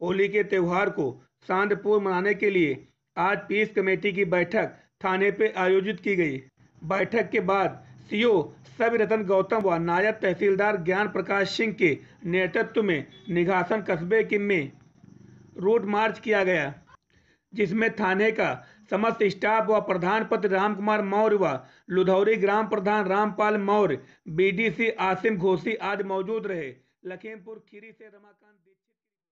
होली के त्यौहार को शांतिपूर्ण मनाने के लिए आज पीस कमेटी की बैठक थाने पर आयोजित की गई। बैठक के बाद सीओ सब रतन गौतम व नायब तहसीलदार ज्ञान प्रकाश सिंह के नेतृत्व में निघासन कस्बे के में रोड मार्च किया गया, जिसमें थाने का समस्त स्टाफ व प्रधान पद राम कुमार मौर्य व लुधौरी ग्राम प्रधान रामपाल मौर्य, बीडीसी आसिम घोसी आदि मौजूद रहे। लखीमपुर खीरी से रमाकांत